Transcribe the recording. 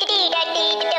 dee dee dee dee do